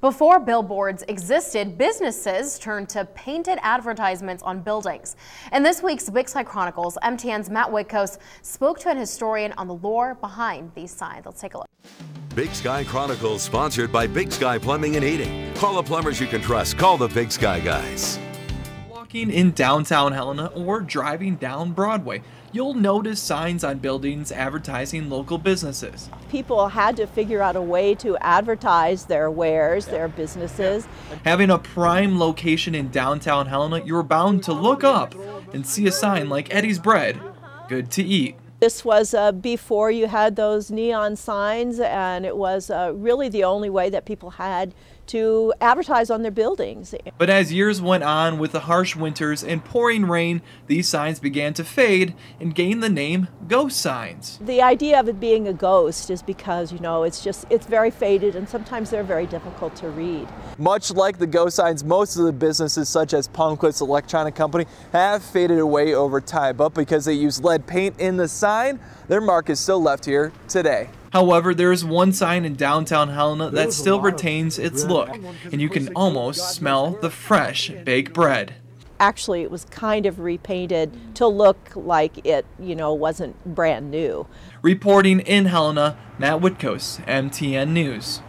Before billboards existed, businesses turned to painted advertisements on buildings. In this week's Big Sky Chronicles, MTN's Matt Witkos spoke to an historian on the lore behind these signs. Let's take a look. Big Sky Chronicles, sponsored by Big Sky Plumbing and Heating. Call the plumbers you can trust. Call the Big Sky guys. Walking in downtown Helena or driving down Broadway, you'll notice signs on buildings advertising local businesses. People had to figure out a way to advertise their wares, their businesses. Having a prime location in downtown Helena, you're bound to look up and see a sign like Eddie's Bread, good to eat. This was uh, before you had those neon signs, and it was uh, really the only way that people had to advertise on their buildings. But as years went on with the harsh winters and pouring rain, these signs began to fade and gain the name ghost signs. The idea of it being a ghost is because, you know, it's just, it's very faded and sometimes they're very difficult to read. Much like the ghost signs, most of the businesses such as Palmquist Electronic Company have faded away over time, but because they use lead paint in the sign, their mark is still left here today. However, there is one sign in downtown Helena that still retains its look, and you can almost smell the fresh baked bread. Actually, it was kind of repainted to look like it, you know, wasn't brand new. Reporting in Helena, Matt Witkos, MTN News.